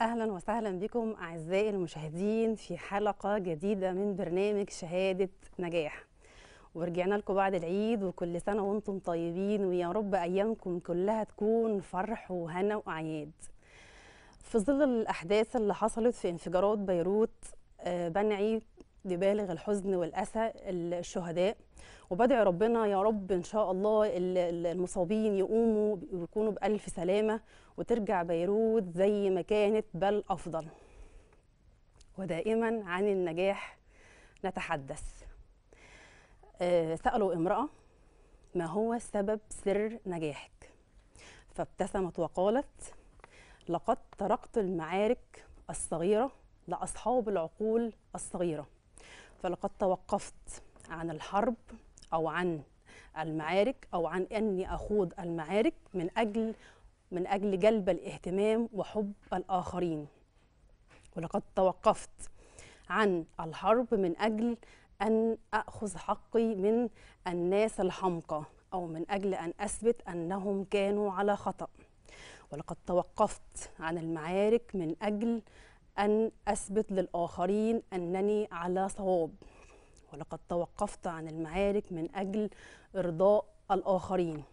أهلا وسهلا بكم أعزائي المشاهدين في حلقة جديدة من برنامج شهادة نجاح. ورجعنا لكم بعد العيد وكل سنة وأنتم طيبين ويا رب أيامكم كلها تكون فرح وهنا وأعياد. في ظل الأحداث اللي حصلت في انفجارات بيروت آه، بنعي ببالغ الحزن والأسى الشهداء. وبدعي ربنا يا رب إن شاء الله ال- ال- المصابين يقوموا ويكونوا بألف سلامة وترجع بيروت زي ما كانت بل أفضل. ودائما عن النجاح نتحدث. آه، سألوا امرأة ما هو سبب سر نجاحك؟ فابتسمت وقالت لقد تركت المعارك الصغيرة لأصحاب العقول الصغيرة. فلقد توقفت عن الحرب أو عن المعارك أو عن أني أخوض المعارك من أجل من أجل جلب الاهتمام وحب الآخرين. ولقد توقفت عن الحرب من أجل أن أخذ حقي من الناس الحمقى أو من أجل أن أثبت أنهم كانوا على خطأ. ولقد توقفت عن المعارك من أجل أن أثبت للآخرين أنني على صواب. ولقد توقفت عن المعارك من أجل إرضاء الآخرين.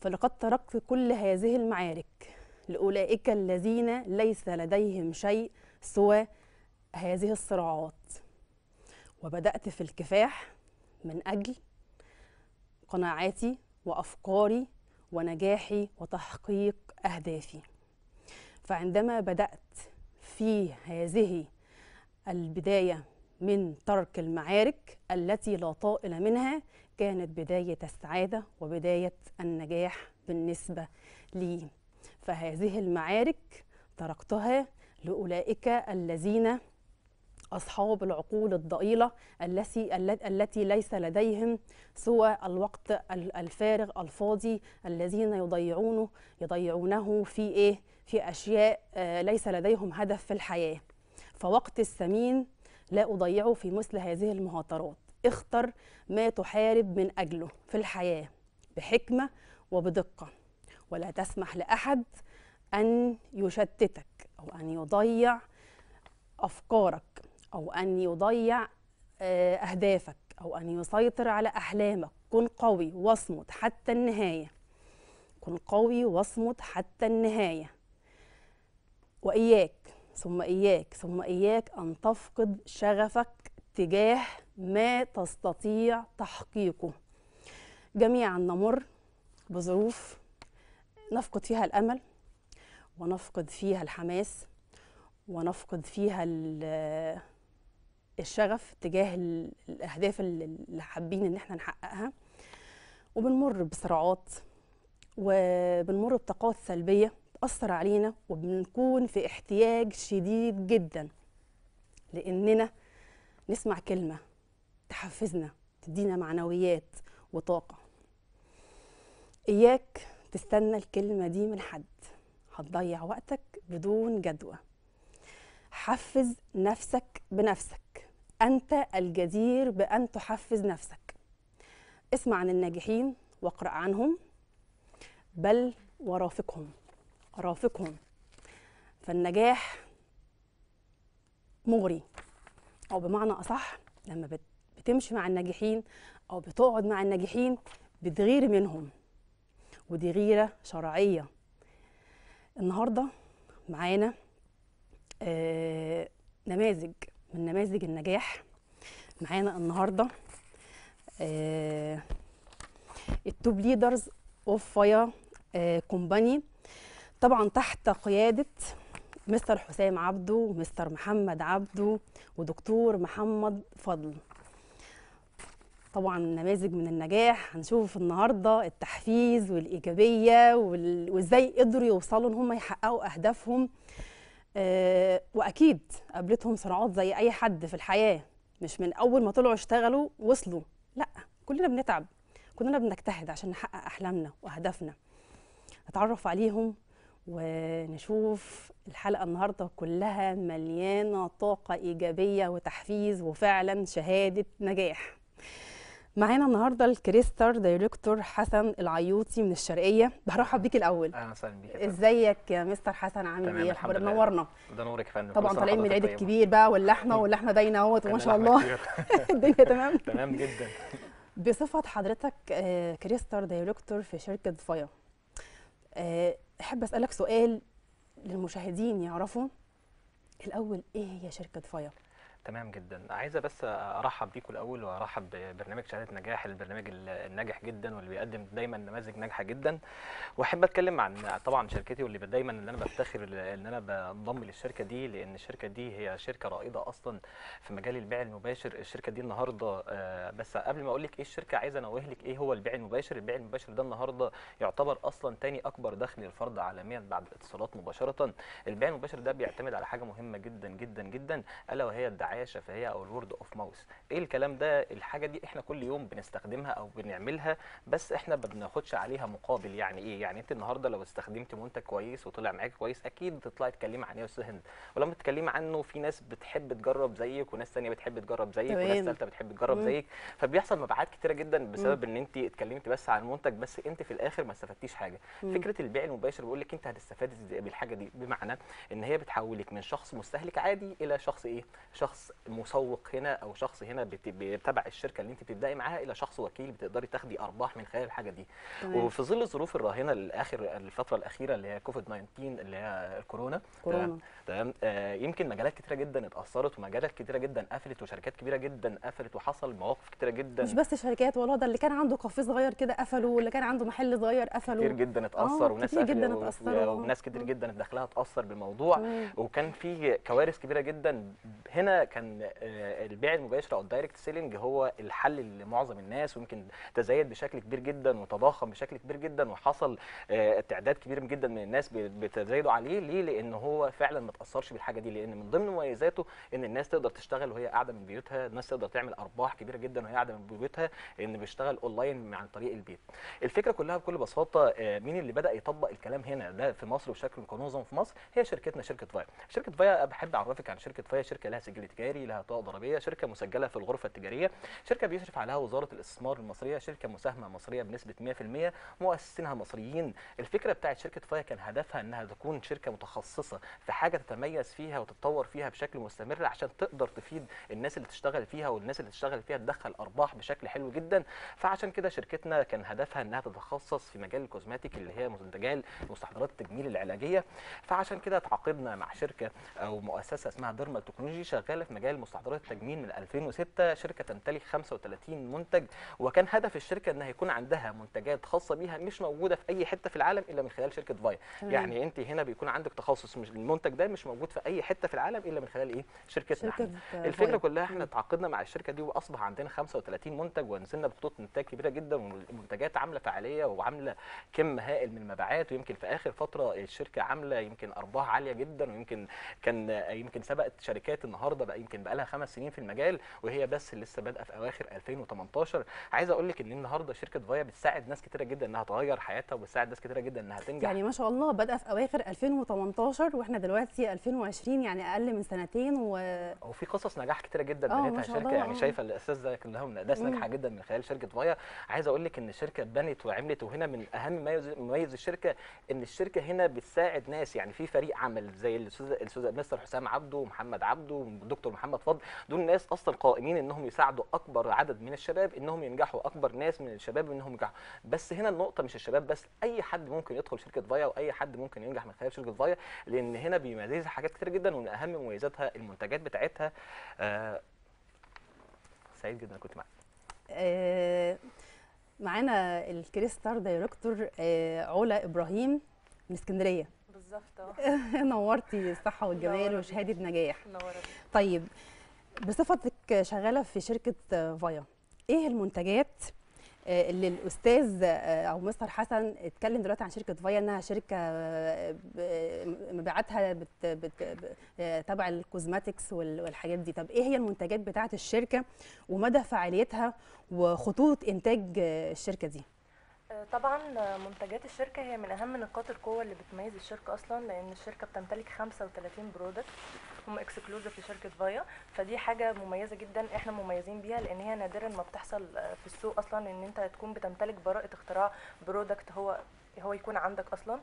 فلقد تركت كل هذه المعارك لأولئك الذين ليس لديهم شيء سوى هذه الصراعات. وبدأت في الكفاح من أجل قناعاتي وأفكاري ونجاحي وتحقيق أهدافي. فعندما بدأت في هذه البداية من ترك المعارك التي لا طائل منها كانت بداية السعادة وبداية النجاح بالنسبة لي. فهذه المعارك تركتها لأولئك الذين أصحاب العقول الضئيلة التي التي ليس لديهم سوى الوقت ال- الفارغ الفاضي الذين يضيعونه يضيعونه في إيه؟ في أشياء آه، ليس لديهم هدف في الحياة. فوقت الثمين لا أضيعه في مثل هذه المهاترات. اختر ما تحارب من أجله في الحياة بحكمة وبدقة. ولا تسمح لأحد أن يشتتك أو أن يضيع أفكارك أو أن يضيع آه، أهدافك أو أن يسيطر على أحلامك. كن قوي واصمت حتى النهاية. كن قوي واصمت حتى النهاية. وإياك ثم إياك ثم إياك أن تفقد شغفك تجاه ما تستطيع تحقيقه. جميعا نمر بظروف نفقد فيها الأمل ونفقد فيها الحماس ونفقد فيها ال- الشغف تجاه ال- الأهداف اللي حابين إن إحنا نحققها. وبنمر بصراعات وبنمر بطاقات سلبية. تاثر علينا وبنكون في احتياج شديد جدا. لأننا نسمع كلمة تحفزنا تدينا معنويات وطاقة. إياك تستنى الكلمة دي من حد. هتضيع وقتك بدون جدوى. حفز نفسك بنفسك. أنت الجدير بأن تحفز نفسك. اسمع عن الناجحين واقرأ عنهم. بل ورافقهم رافقهم. فالنجاح مغري. أو بمعنى أصح لما بت- بتمشي مع الناجحين أو بتقعد مع الناجحين بتغير منهم. ودي غيرة شرعية. النهارده معانا آه، نماذج. من نماذج النجاح معانا النهارده آه، ال top leaders of فايا company طبعا تحت قيادة مستر حسام عبده ومستر محمد عبده ودكتور محمد فضل. طبعا نماذج من النجاح. هنشوف النهارده التحفيز والإيجابية وال- وإزاي قدروا يوصلوا إن هم يحققوا أهدافهم. آه، وأكيد قابلتهم صراعات زي أي حد في الحياة. مش من أول ما طلعوا اشتغلوا وصلوا. لأ كلنا بنتعب. كلنا بنجتهد عشان نحقق أحلامنا وأهدافنا. نتعرف عليهم ونشوف الحلقة النهارده كلها مليانة طاقة إيجابية وتحفيز وفعلا شهادة نجاح. معانا النهارده ال crystal director حسن العيوطي من الشرقية. برحب بيك الأول. أهلا وسهلا بيك. إزيك يا مستر حسن؟ عامل إيه؟ الحمد أخبار لله. نورنا؟ ده نورك يا فندم. طبعا طالعين من العيد. الكبير بقى واللحمة واللحمة باينة أهوت ما كان شاء الله. الدنيا تمام؟ تمام جدا. بصفة حضرتك آه، crystal director في شركة فايا آه، أحب أسألك سؤال للمشاهدين يعرفوا. الأول إيه هي شركة فايا تمام جدا. عايزة بس أرحب بيكم الأول وأرحب ببرنامج شهادة نجاح البرنامج الناجح جدا واللي بيقدم دايما نماذج ناجحة جدا. وأحب أتكلم عن طبعا شركتي واللي دايما إن أنا بفتخر إن أنا بنضم للشركة دي لأن الشركة دي هي شركة رائدة أصلا في مجال البيع المباشر. الشركة دي النهارده آه، بس قبل ما أقول لك إيه الشركة عايز أنوه لك إيه هو البيع المباشر. البيع المباشر ده النهارده يعتبر أصلا تاني أكبر دخل للفرد عالميا بعد الاتصالات مباشرة. البيع المباشر ده بيعتمد على حاجة مهمة جدا جدا جدا ألا وهي الدعاية. الشفهيه أو الورد اوف ماوس إيه الكلام ده؟ الحاجة دي إحنا كل يوم بنستخدمها أو بنعملها بس إحنا ما بناخدش عليها مقابل يعني إيه؟ يعني أنت النهارده لو استخدمت منتج كويس وطلع معاك كويس أكيد بتطلعي تتكلمي عنه يا أستاذ هند. ولما تتكلمي عنه في ناس بتحب تجرب زيك وناس ثانية بتحب تجرب زيك وناس تمام. ثالثه بتحب تجرب مم. زيك. فبيحصل مبيعات كتيرة جدا بسبب إن أنت اتكلمتي بس عن المنتج بس أنت في الآخر ما استفدتيش حاجة. مم. فكرة البيع المباشر بيقول لك أنت هتستفاد بالحاجة دي؟ بمعنى إن هي بتحولك من شخص مستهلك عادي إلى شخص إيه؟ شخص مسوق هنا أو شخص هنا بت- بيتبع الشركة اللي أنت بتبدأي معاها إلى شخص وكيل بتقدري تاخدي أرباح من خلال الحاجة دي تمام. وفي ظل الظروف الراهنة الآخر الفترة الأخيرة اللي هي كوفيد 19 اللي هي الكورونا كورونا تمام؟ آه يمكن مجالات كتيرة جدا اتأثرت ومجالات كتيرة جدا قفلت وشركات كبيرة جدا قفلت وحصل مواقف كتيرة جدا. مش بس شركات والله ده اللي كان عنده كافيه صغير كده قفلوا واللي كان عنده محل صغير قفلوا. كتير جدا اتأثر آه، وناس كتير جداً اتأثروا. وناس كتير جدا دخلها اتأثر بالموضوع. تمام. وكان في كوارث كبيرة جدا. هنا كان آه، البيع المباشر أو ال direct selling هو الحل لمعظم الناس ويمكن تزايد بشكل كبير جدا وتضخم بشكل كبير جدا وحصل آه، تعداد كبير جدا من الناس بيتزايدوا عليه. ليه؟ لأن هو فعلا ما تاثرش بالحاجة دي لأن من ضمن مميزاته إن الناس تقدر تشتغل وهي قاعدة من بيوتها الناس تقدر تعمل أرباح كبيرة جدا وهي قاعدة من بيوتها لأن بيشتغل أونلاين عن طريق البيت. الفكرة كلها بكل بساطة آه، مين اللي بدأ يطبق الكلام هنا؟ ده في مصر بشكل منظم في مصر هي شركتنا شركة فايا شركة فايا بحب أعرفك عن شركة فايا شركة لها سجل تجاري لها طاقة ضريبية شركة مسجلة في الغرفة التجارية. شركة بيشرف عليها وزارة الاستثمار المصرية شركة مساهمة مصرية بنسبة 100% مؤسسينها مصريين. الفكرة بتاعت شركة فايا كان هدفها إنها تكون شركة متخصصة في حاجة تتميز فيها وتتطور فيها بشكل مستمر عشان تقدر تفيد الناس اللي تشتغل فيها والناس اللي تشتغل فيها تدخل أرباح بشكل حلو جدا. فعشان كده شركتنا كان هدفها إنها تتخصص في مجال ال cosmetic اللي هي مجال مستحضرات التجميل العلاجية. فعشان كده تعاقدنا مع شركة أو مؤسسة اسمها ديرمال تكنولوجي شغالة في مجال مستحضرات التجميل من 2006 شركة تمتلك 35 منتج وكان هدف الشركة إنها يكون عندها منتجات خاصة بيها مش موجودة في أي حتة في العالم إلا من خلال شركة فايا تمام. يعني أنت هنا بيكون عندك تخصص مش المنتج ده مش موجود في أي حتة في العالم إلا من خلال إيه شركتنا شركة إحنا. الفكرة. كلها إحنا تعاقدنا مع الشركة دي وأصبح عندنا 35 منتج ونزلنا بخطوط إنتاج كبيرة جدا والمنتجات عاملة فعالية وعاملة كم هائل من المبيعات ويمكن في آخر فترة الشركة عاملة يمكن أرباح عالية جدا ويمكن كان يمكن سبقت شركات النهارده بقى يمكن بقى لها خمس سنين في المجال وهي بس لسه بادئة في أواخر 2018 عايز أقول لك إن النهارده شركة فايا بتساعد ناس كتيرة جدا إنها تغير حياتها وبتساعد ناس كتيرة جدا إنها تنجح يعني ما شاء الله بدأ في أواخر 2018 وإحنا دلوقتي 2020 يعني أقل من سنتين و هو في قصص نجاح كتيرة جدا آه، ما بنتها شركة. يعني. شايفة الاساتذه كلهم ناس مم. ناجحة جدا من خلال شركة فايا عايز أقول لك إن الشركة بنت وعملت وهنا من أهم مميز مميز الشركة إن الشركة هنا بتساعد ناس. يعني في فريق عمل زي الاستاذ الأستاذ مستر حسام عبده ومحمد عبده والدكتور محمد فضل. دول ناس أصلا قائمين إنهم يساعدوا أكبر عدد من الشباب إنهم ينجحوا أكبر ناس من الشباب إنهم ينجحوا. بس هنا النقطة مش الشباب بس أي حد ممكن يدخل شركة فايا واي حد ممكن ينجح من خلال شركة فايا لأن هنا بيميزها حاجات كتير جدا ومن أهم مميزاتها المنتجات بتاعتها آه سعيد جدا كنت معاك آه، معانا ال crystal director آه، علا إبراهيم من اسكندرية. بالظبط آه نورتي الصحة والجمال وشهادة نجاح. منوره طيب بصفتك شغالة في شركة آه، فايا إيه المنتجات اللي الأستاذ آه، أو مستر حسن اتكلم دلوقتي عن شركة فايا إنها شركة آه، مبيعاتها آه، تبع ال cosmetics وال- والحاجات دي. طب إيه هي المنتجات بتاعة الشركة ومدى فعاليتها وخطوط إنتاج آه، الشركة دي؟ آه، طبعا منتجات الشركة هي من أهم نقاط القوة اللي بتميز الشركة أصلا لأن الشركة بتمتلك 35 product هم exclusive لشركة فايا فدي حاجة مميزة جدا إحنا مميزين بيها لأن هي نادرا ما بتحصل في السوق أصلا إن أنت تكون بتمتلك براءة اختراع product هو هو يكون عندك أصلا.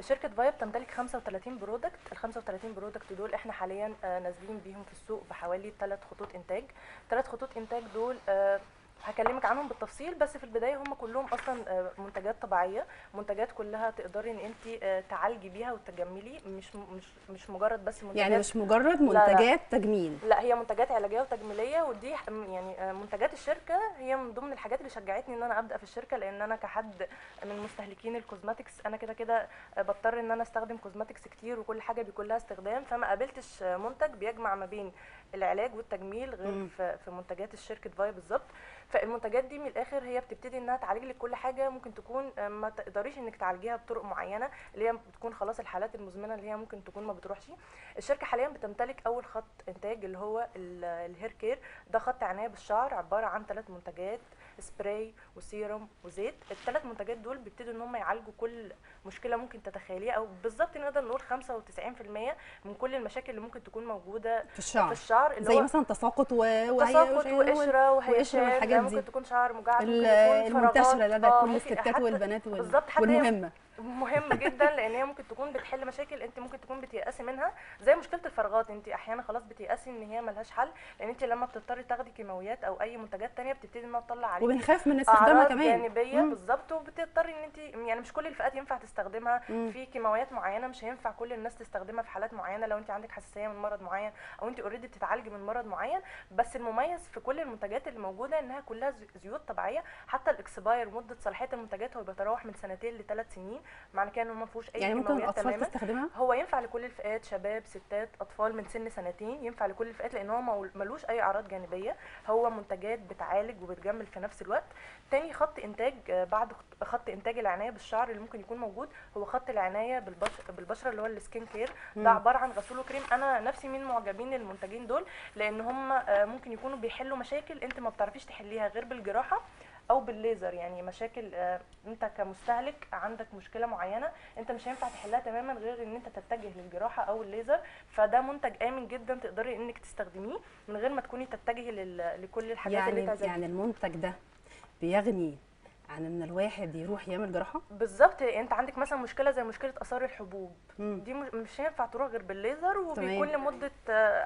شركة فايا بتمتلك 35 product ال 35 product دول إحنا حاليا آه، نازلين بيهم في السوق بحوالي ثلاث خطوط إنتاج. ثلاث خطوط إنتاج دول آه، هكلمك عنهم بالتفصيل بس في البداية هم كلهم أصلا آه، منتجات طبيعية منتجات كلها تقدري إن انت آه، تعالجي بيها وتجملي مش مش مش مجرد بس منتجات يعني مش مجرد لا. منتجات تجميل لا هي منتجات علاجية وتجميلية ودي يعني آه، منتجات الشركة هي من ضمن الحاجات اللي شجعتني إن أنا أبدأ في الشركة لأن أنا كحد من مستهلكين ال cosmetics أنا كده كده بضطر إن أنا أستخدم cosmetics كتير وكل حاجة بيكون لها استخدام فما قابلتش منتج بيجمع ما بين العلاج والتجميل غير. في في منتجات الشركة فاي بالظبط فالمنتجات دي من الآخر هي بتبتدي إنها تعالج لك كل حاجة. ممكن تكون آه، ما تقدريش إنك تعالجيها بطرق معينة اللي هي بتكون خلاص الحالات المزمنة اللي هي ممكن تكون ما بتروحش. الشركة حاليا بتمتلك أول خط إنتاج اللي هو ال- ال hair care ده خط عناية بالشعر عبارة عن ثلاث منتجات spray و serum وزيت. الثلاث منتجات دول بيبتدوا إن هم يعالجوا كل مشكلة ممكن تتخيليها أو بالظبط نقدر نقول 95% من كل المشاكل اللي ممكن تكون موجودة في في الشعر الشعر اللي زي هو مثلا تساقط و... تساقط وقشرة وهيشان دي. ممكن تكون شعر مجعد المنتشرة. لدى آه، كل الستات والبنات والمهمة مهم جدا لأن هي ممكن تكون بتحل مشاكل أنت ممكن تكون بتيأسي منها زي مشكلة الفراغات. أنت أحيانا خلاص بتيأسي إن هي ملهاش حل لأن أنت لما بتضطري تاخدي كيماويات أو أي منتجات تانية بتبتدي إنها تطلع عليكي وبنخاف من استخدامها كمان. جانبية. بالظبط وبتضطري إن أنت يعني مش كل الفئات ينفع تستخدمها. مم. في كيماويات معينة مش هينفع كل الناس تستخدمها في حالات معينة. لو أنت عندك حساسية من مرض معين أو أنت already بتتعالجي من مرض معين بس المميز في كل المنتجات اللي موجودة إنها كلها زي- زيوت طبيعية. حتى ال expire مدة صلاحية المنتجات هو بيتراوح من سنتين لثلاث سنين. معنى كده ان هو ما فيهوش أي يعني ممكن الأطفال تماما. تستخدمها؟ هو ينفع لكل الفئات شباب ستات أطفال من سن سنتين ينفع لكل الفئات لأن هو ملوش أي أعراض جانبية. هو منتجات بتعالج وبتجمل في نفس الوقت. تاني خط إنتاج آه، بعد خط- إنتاج العناية بالشعر اللي ممكن يكون موجود هو خط العناية بالبشره بالبشرة اللي هو ال skin care. ده عبارة عن غسول وكريم. أنا نفسي من معجبين المنتجين دول لأن هم آه، ممكن يكونوا بيحلوا مشاكل أنت ما بتعرفيش تحليها غير بالجراحة أو بالليزر. يعني مشاكل آه، أنت كمستهلك عندك مشكلة معينة أنت مش هينفع تحلها تماما غير إن أنت تتجه للجراحة أو الليزر. فده منتج آمن جدا تقدري إنك تستخدميه من غير ما تكوني تتجهي لكل الحاجات اللي يعني أنت يعني المنتج ده بيغني عن إن الواحد يروح يعمل جراحة بالظبط أنت عندك مثلا مشكلة زي مشكلة آثار الحبوب مم. دي مش- هينفع تروح غير بالليزر وبيكون. لمدة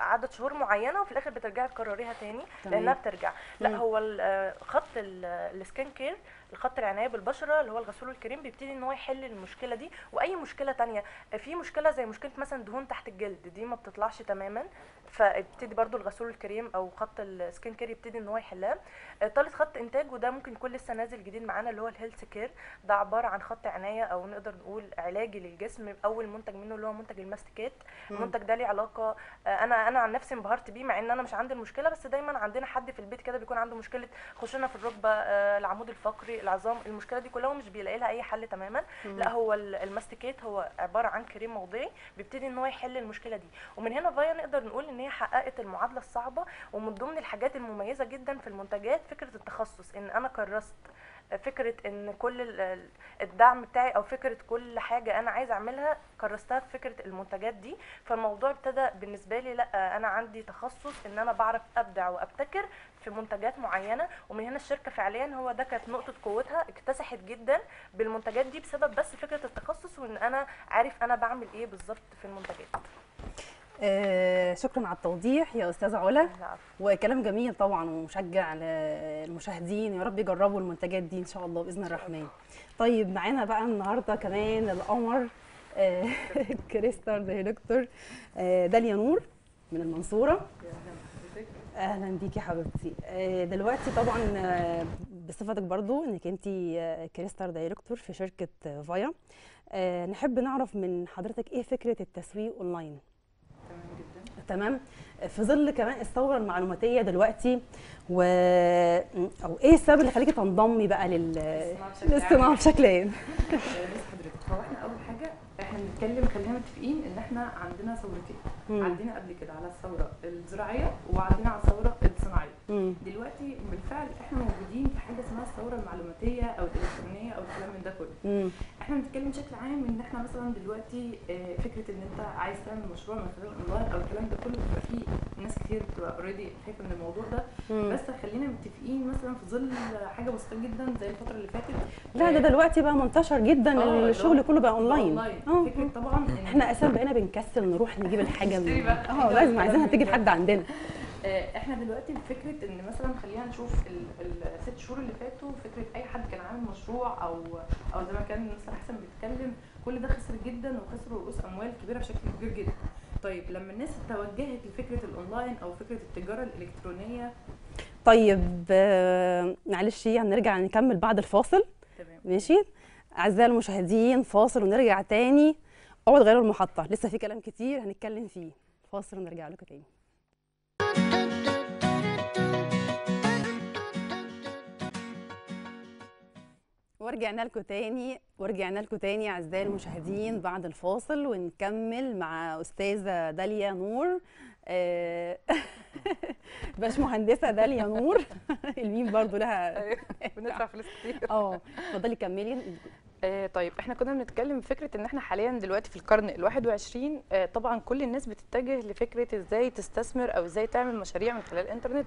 عدد شهور معينة وفي الآخر بترجعي تكرريها تاني تمام. لأنها بترجع لا مم. هو ال- آه، خط ال- ال skin care الخط العناية بالبشرة اللي هو الغسول والكريم بيبتدي إن هو يحل المشكلة دي وأي مشكلة تانية في مشكلة زي مشكلة مثلا دهون تحت الجلد دي ما بتطلعش تماما فابتدي برضو الغسول الكريم أو خط ال skin care يبتدي إن هو يحلها. آه، تالت خط إنتاج وده ممكن يكون لسه نازل جديد معانا اللي هو ال health care ده عبارة عن خط عناية أو نقدر نقول علاجي للجسم أول منتج منه اللي هو منتج الماستيكات. المنتج ده ليه علاقة آه، أنا أنا عن نفسي انبهرت بيه مع إن أنا مش عندي المشكلة بس دايما عندنا حد في البيت كده بيكون عنده مشكلة خشونة في الركبة آه، العمود الفقري العظام المشكلة دي كلها مش بيلاقي لها أي حل تماما. مم. لا هو ال- الماستيكات هو عبارة عن كريم موضعي بيبتدي إن هو يحل المشكلة دي. ومن هنا فايا نقدر نقول إن هي حققت المعادلة الصعبة ومن ضمن الحاجات المميزة جدا في المنتجات فكرة التخصص إن أنا كرست فكرة إن كل ال- ال- الدعم بتاعي أو فكرة كل حاجة أنا عايزه أعملها كرستها في فكرة المنتجات دي. فالموضوع ابتدى بالنسبة لي لأ أنا عندي تخصص إن أنا بعرف أبدع وأبتكر في منتجات معينة. ومن هنا الشركة فعليا هو ده كانت نقطة قوتها اكتسحت جدا بالمنتجات دي بسبب بس فكرة التخصص وإن أنا عارف أنا بعمل إيه بالظبط في المنتجات. آه شكرا على التوضيح يا أستاذة علا. وكلام جميل طبعا ومشجع للمشاهدين يا رب يجربوا المنتجات دي إن شاء الله بإذن الرحمن. طيب معانا بقى النهارده كمان القمر آه، crystal director آه، داليا نور من المنصورة. أهلا بيكي يا حبيبتي. دلوقتي طبعا بصفتك برضو إنك انت crystal director في شركة فايا. نحب نعرف من حضرتك إيه فكرة التسويق أونلاين؟ تمام في ظل كمان الثورة المعلوماتية دلوقتي و أو إيه السبب اللي خليكي تنضمي بقى لل. للصناعه بشكل عام بص حضرتك هو إحنا أول حاجة إحنا بنتكلم خلينا متفقين إن إحنا عندنا ثورتين. عندنا قبل كده على الثورة الزراعية وعندنا على الثورة الصناعية. دلوقتي بالفعل إحنا موجودين في حاجة اسمها الثورة المعلوماتية أو الإلكترونية أو الكلام من ده كله. إحنا بنتكلم بشكل عام إن إحنا مثلا دلوقتي آه، فكرة إن أنت عايز تعمل مشروع من خلال أونلاين أو الكلام ده كله بيبقى فيه ناس كتير بتبقى already خايفه من الموضوع ده. مم. بس خلينا متفقين مثلا في ظل حاجة بسيطه جدا زي الفترة اللي فاتت. لا ده آه، دلوقتي بقى منتشر جدا آه، الشغل كله بقى اونلاين آه. فكرة طبعا إحنا أساسا بقينا بنكسل نروح نجيب الحاجة من آه لازم عايزينها تيجي. لحد عندنا. إحنا دلوقتي فكره ان مثلا خلينا نشوف ال- الست شهور اللي فاتوا فكرة اي حد كان عامل مشروع أو أو زي ما كان مستر حسن بيتكلم كل ده خسر جدا وخسروا رؤوس أموال كبيرة بشكل كبير جدا. طيب لما الناس توجهت لفكرة الأونلاين أو فكرة التجارة الإلكترونية؟ طيب آه، معلش هنرجع نكمل بعد الفاصل. تمام. ماشي؟ أعزائي المشاهدين فاصل ونرجع تاني. أقعد غيروا المحطة لسه في كلام كتير هنتكلم فيه. فاصل ونرجع لكم تاني. ورجعنا لكم تاني ورجعنا لكم تاني أعزائي المشاهدين بعد الفاصل ونكمل مع أستاذة داليا نور. آه، باش مهندسة داليا نور. الميم برضو لها بندفع فلوس كتير. آه اتفضلي كملي. آه طيب إحنا كنا بنتكلم في فكرة ان إحنا حاليا دلوقتي في القرن ال21 آه طبعا كل الناس بتتجه لفكرة إزاي تستثمر أو إزاي تعمل مشاريع من خلال الانترنت.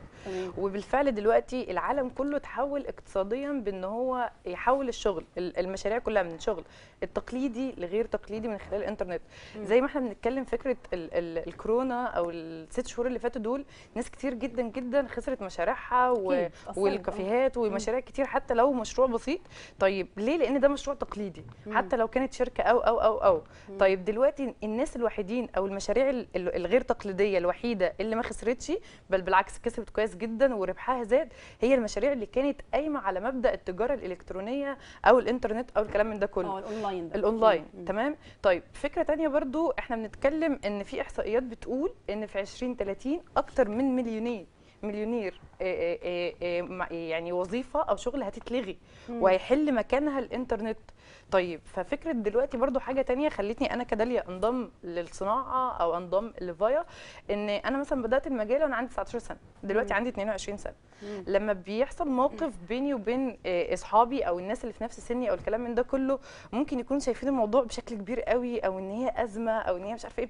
وبالفعل دلوقتي العالم كله تحول اقتصاديا بان هو يحول الشغل ال- المشاريع كلها من شغل التقليدي لغير تقليدي من خلال الانترنت. مم. زي ما إحنا بنتكلم فكرة ال ال الكورونا أو الست شهور اللي فاتوا دول ناس كتير جدا جدا خسرت مشاريعها و أكيد، أثرت، آه. والكافيهات ومشاريع كتير حتى لو مشروع بسيط. طيب ليه؟ لأن ده مشروع تقليدي مم. حتى لو كانت شركة أو أو أو أو مم. طيب دلوقتي الناس الوحيدين أو المشاريع ال- ال- الغير تقليدية الوحيدة اللي ما خسرتش بل بالعكس كسبت كويس جدا وربحها زاد هي المشاريع اللي كانت قايمة على مبدأ التجارة الإلكترونية أو الإنترنت أو الكلام من ده كله آه الأونلاين ده الأونلاين مم. تمام طيب فكرة تانية برضو إحنا بنتكلم إن في إحصائيات بتقول إن في 2030 أكتر من مليونين مليونير آه، آه، آه، يعني وظيفة أو شغل هتتلغي. وهيحل مكانها الإنترنت طيب ففكرة دلوقتي برضو حاجة تانية خلتني أنا كداليا أنضم للصناعة أو أنضم لفايا إن أنا مثلا بدأت المجال وأنا عندي 19 سنة دلوقتي مم. عندي 22 سنة مم. لما بيحصل موقف بيني وبين آه، أصحابي أو الناس اللي في نفس سني أو الكلام من ده كله ممكن يكونوا شايفين الموضوع بشكل كبير قوي أو إن هي أزمة أو إن هي مش عارفة إيه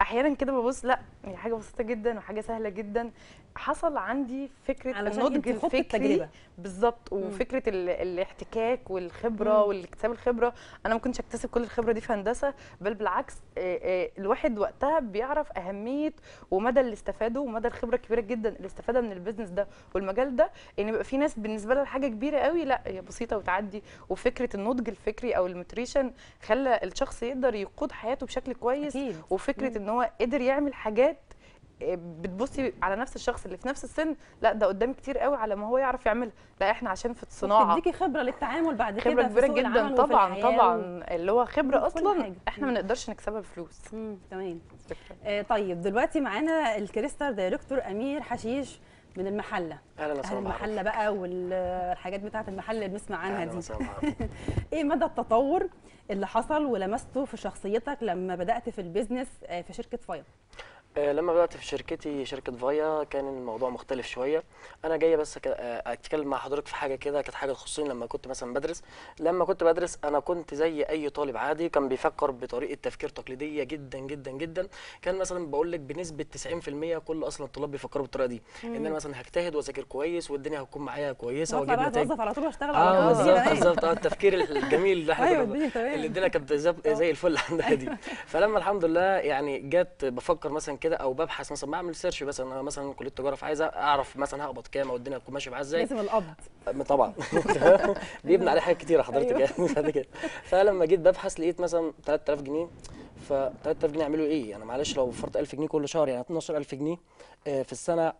أحيانا كده ببص لأ هي حاجة بسيطة جدا وحاجة سهلة جدا حصل عندي فكرة النضج الفكري بالظبط وفكرة ال- الاحتكاك والخبرة. والاكتساب الخبرة أنا ما كنتش أكتسب كل الخبرة دي في هندسة بل بالعكس آه، آه، الواحد وقتها بيعرف أهمية ومدى اللي استفاده ومدى الخبرة الكبيرة جدا اللي استفادها من ال business ده والمجال ده إن يبقى في ناس بالنسبة لها حاجة كبيرة قوي لأ هي بسيطة وتعدي. وفكرة النضج الفكري أو ال maturation خلى الشخص يقدر يقود حياته بشكل كويس. أكيد. وفكرة إن هو قدر يعمل حاجات بتبصي على نفس الشخص اللي في نفس السن لا ده قدامي كتير قوي على ما هو يعرف يعملها لا إحنا عشان في الصناعة تديكي خبرة للتعامل بعد كده خبره في كبيرة جدا وفي طبعا الحياة طبعا و... اللي هو خبرة أصلا حاجة. إحنا. ما نقدرش نكسبها بفلوس. تمام آه طيب دلوقتي معانا ال crystal director أمير حشيش من المحلة أهلا أهل وسهلا المحلة بقى والحاجات بتاعة المحل اللي بنسمع عنها أهلا دي. إيه مدى التطور اللي حصل ولمسته في شخصيتك لما بدأت في ال business آه، في شركة فايا آه، لما بدأت في شركتي شركة فايا كان الموضوع مختلف شوية. أنا جاية بس آه، أتكلم مع حضرتك في حاجة كده كانت حاجة تخصني لما كنت مثلا بدرس. لما كنت بدرس أنا كنت زي أي طالب عادي كان بيفكر بطريقة تفكير تقليدية جدا جدا جدا. كان مثلا بقول لك بنسبة 90% كل أصلا الطلاب بيفكروا بالطريقة دي. إن أنا مثلا هجتهد وأذاكر كويس والدنيا هتكون معايا كويسة وأجيب نتائج على طول وأشتغل آه على طول. بالظبط الدنيا تمام. بالظبط. آه التفكير الجميل اللي إحنا أيوه كنا اللي الدنيا كانت زي الفل عندنا دي. فلما الحمد لله يعني جت بفكر مثلا كده أو ببحث مثلا بعمل سيرش مثلا أنا مثلا كلية تجارة فعايز أعرف مثلا هقبض كام أو الدنيا هتكون ماشية معايا إزاي. لازم القبض. طبعا. بيبني عليه حاجات كتيرة حضرتك أيوة. يعني بعد كده. فلما جيت ببحث لقيت مثلا 3000 جنيه. ف 3000 جنيه يعملوا إيه؟ يعني معلش لو وفرت 1000 جنيه كل شهر يعني 12000 جنيه آه، في السنة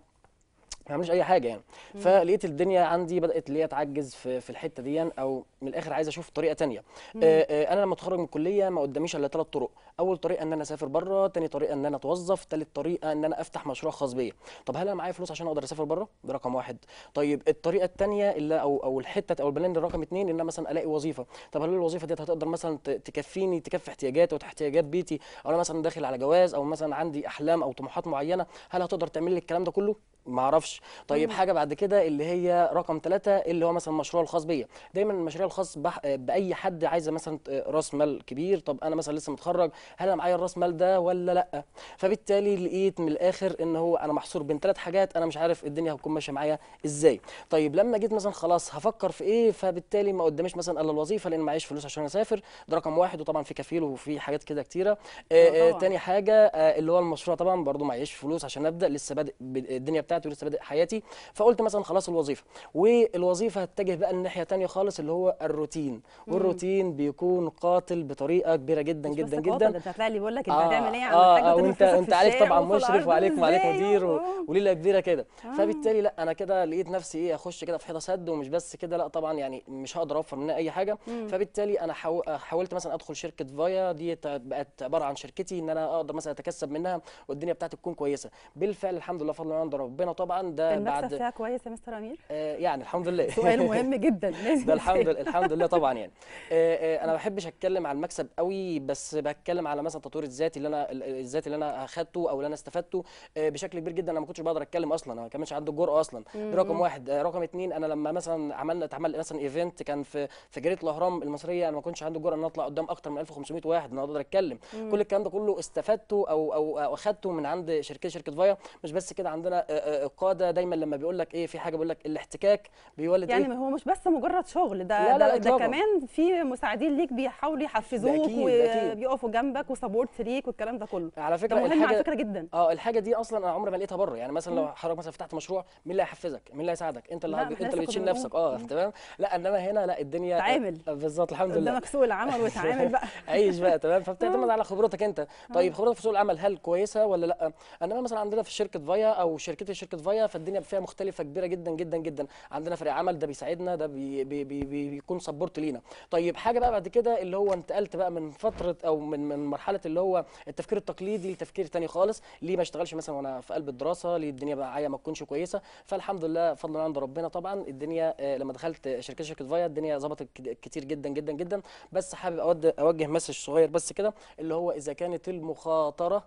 ما يعملوش أي حاجة يعني. فلقيت الدنيا عندي بدأت اللي هي تعجز في في الحتة دي أو من الآخر عايز أشوف طريقة تانية. آه، آه، أنا لما أتخرج من الكلية ما قداميش إلا ثلاث طرق. أول طريقة إن أنا أسافر بره تاني طريقة إن أنا أتوظف تالت طريقة إن أنا أفتح مشروع خاص بيا. طب هل أنا معايا فلوس عشان أقدر أسافر بره ده رقم واحد. طيب الطريقة الثانية اللي أو أو الحتة أو البلان رقم اثنين إن أنا مثلا ألاقي وظيفة. طب هل الوظيفة ديت هتقدر مثلا تكفيني تكفي احتياجاتي واحتياجات بيتي؟ أو أنا مثلا داخل على جواز أو مثلا عندي أحلام أو طموحات معينة هل هتقدر تعمل لي الكلام ده كله؟ ما أعرفش. طيب حاجة بعد كده اللي هي رقم ثلاثة اللي هو مثلا المشروع الخاص بيا. دايما المشاريع الخاص بح... بأي حد عايزة مثلا راس مال كبير طب أنا مثلا لسه متخرج هل أنا معايا الراس مال ده ولا لأ؟ فبالتالي لقيت من الآخر إن هو أنا محصور بين ثلاث حاجات أنا مش عارف الدنيا هتكون ماشية معايا إزاي. طيب لما جيت مثلا خلاص هفكر في إيه فبالتالي ما قداميش مثلا إلا الوظيفة لأن معيش فلوس عشان أسافر. ده رقم واحد وطبعا في كفيل وفي حاجات كده كتيرة. آه آه. تاني حاجة آه اللي هو المشروع طبعا برضو معيش فلوس عشان أبدأ لسه بادئ الدنيا بتاعتي ولسه بادئ حياتي فقلت مثلا خلاص الوظيفة. والوظيفة هتجه بقى الناحيه تانية خالص اللي هو الروتين. والروتين بيكون قاتل بطريقة كبيرة جدا مش بس جدا قاتل، جدا. ده انت هتلاقي اللي بيقول لك انت آه، هتعمل إيه؟ آه وترمي وأنت أنت عليك طبعا مشرف وعليك وعليك مدير و- وليلة كبيرة كده. آه. فبالتالي لأ أنا كده لقيت نفسي إيه أخش كده في حيطة سد ومش بس كده لأ طبعا يعني مش هقدر أوفر منها أي حاجة. فبالتالي أنا حاو- حاولت مثلا أدخل شركة فايا دي بقت عبارة عن شركتي إن أنا أقدر مثلا أتكسب منها والدنيا بتاعتي تكون كويسة. بالفعل الحمد لله فضل من عند ربنا طبعا ده المكسب بعد فيها كويس يا مستر أمير؟ آه يعني الحمد لله. سؤال مهم جدا. ده الحمد. لله الحمد لله طبعا يعني. آه، آه، أنا ما بحبش أتكلم على المكسب قوي بس بتكلم على مثلا تطوير الذاتي اللي أنا ال- الذاتي اللي أنا أخدته أو اللي أنا استفدته آه، بشكل كبير جدا. أنا ما كنتش بقدر أتكلم أصلا أنا ما كانش عندي الجرأه أصلا. دي رقم واحد آه، رقم اتنين أنا لما مثلا عملنا اتعمل مثلا event كان في في جريدة الأهرام المصرية أنا ما كنتش عندي الجرأه إن أنا أطلع قدام أكتر من 1500 واحد ان أقدر أتكلم. كل الكلام ده كله استفدته أو أو أخدته من عند شركه شركة فايا. مش بس كده عندنا آه، آه، القادة دايما لما بيقول لك إيه في حاجة بيقول لك الاحتكاك بيولد يعني ما هو مش بس مجرد شغل ده لا، لا، ده, ده. كمان في مساعدين ليك بيحاولوا يحفزوك. وبيقفوا جنبك و support ليك والكلام ده كله. على فكرة مهم على الحاجة فكرة جدا. آه الحاجة دي أصلا أنا عمري ما لقيتها بره. يعني مثلا لو حضرتك مثلا فتحت مشروع مين اللي هيحفزك؟ مين اللي هيساعدك؟ أنت اللي أنت اللي بتشيل نفسك. آه تمام؟ لا إنما هنا لا الدنيا تعامل. آه، بالظبط الحمد لله. قدامك سوق العمل وتعامل بقى. عيش بقى تمام؟ فبتعتمد على خبرتك أنت. طيب خبرتك في سوق العمل هل كويسة ولا لأ؟ انما مثلا عندنا في شركة فايا أو شركتي شركة فايا فالدنيا فيها مختلفة كبيرة جدا جدا جدا. عندنا فريق عمل ده بيساعدنا ده بي بي بي بي بيكون support لينا. طيب حاجة بقى بعد كده اللي هو انتقلت بقى من فترة أو من من مرحلة اللي هو التفكير التقليدي لتفكير تاني خالص. ليه ما اشتغلش مثلا وأنا في قلب الدراسة؟ ليه الدنيا بقى معايا ما تكونش كويسة؟ فالحمد لله فضل من عند ربنا طبعا. الدنيا آه، لما دخلت شركة شركة فايا الدنيا ظبطت كتير جدا جدا جدا. بس حابب أوجه مسج صغير بس كده اللي هو إذا كانت المخاطرة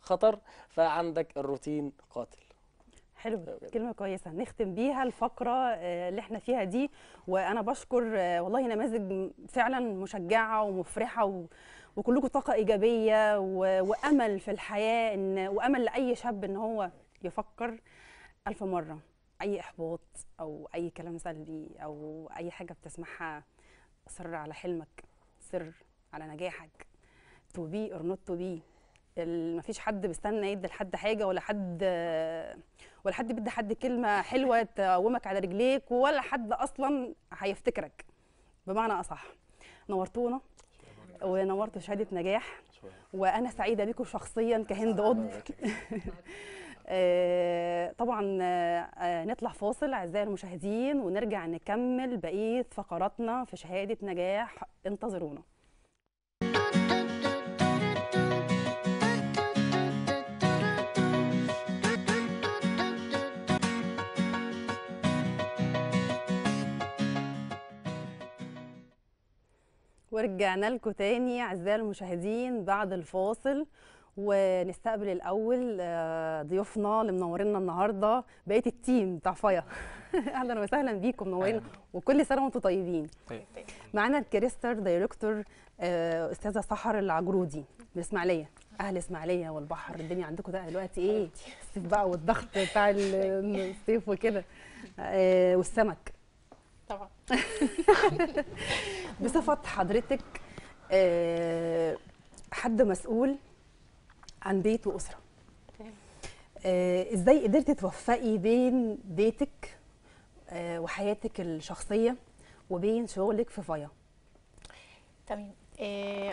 خطر فعندك الروتين قاتل. حلو كلمة كويسة. نختم بيها الفقرة آه، اللي إحنا فيها دي وأنا بشكر آه، والله نماذج فعلا مشجعة ومفرحة و... وكلكم طاقة إيجابية و... وأمل في الحياة إن وأمل لأي شاب إن هو يفكر ألف مرة. أي إحباط أو أي كلام سلبي أو أي حاجة بتسمعها صر على حلمك سر على نجاحك. To be or not to be. ال- مفيش حد بيستنى يدي لحد حاجة ولا حد ولا حد بيدي حد كلمة حلوة تقومك على رجليك ولا حد أصلا هيفتكرك. بمعنى أصح نورتونا ونورتوا شهادة نجاح وأنا سعيدة بيكم شخصيا كهند قطب. آه، طبعا آه، نطلع فاصل أعزائي المشاهدين ونرجع نكمل بقية فقراتنا في شهادة نجاح. انتظرونا. ورجعنا لكم تاني أعزائي المشاهدين بعد الفاصل ونستقبل الأول آه، ضيوفنا اللي منورينا النهارده بقية ال team بتاع فايا. أهلا وسهلا بيكم منورين وكل سنة وأنتم طيبين. طيب. معانا ال Crystal Director آه، أستاذة سحر العجرودي من الاسماعيليه أهل إسماعيلية والبحر الدنيا عندكم ده دلوقتي إيه؟ الصيف بقى والضغط بتاع ال- الصيف وكده. آه، والسمك. بصفة حضرتك آه، حد مسؤول عن بيت تمام. آه، إزاي قدرتي توفقي بين بيتك آه، وحياتك الشخصية وبين شغلك في فايا تمام.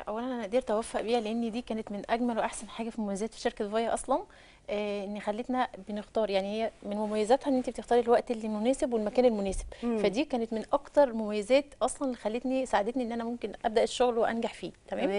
اولا أنا قدرت أوفق بيها لأن دي كانت من أجمل وأحسن حاجة في مميزات في شركة فايا أصلا. إن خلتنا بنختار يعني هي من مميزاتها إن انت بتختاري الوقت اللي مناسب والمكان المناسب مم. فدي كانت من أكتر مميزات أصلا اللي خلتني ساعدتني إن أنا ممكن أبدأ الشغل وأنجح فيه تمام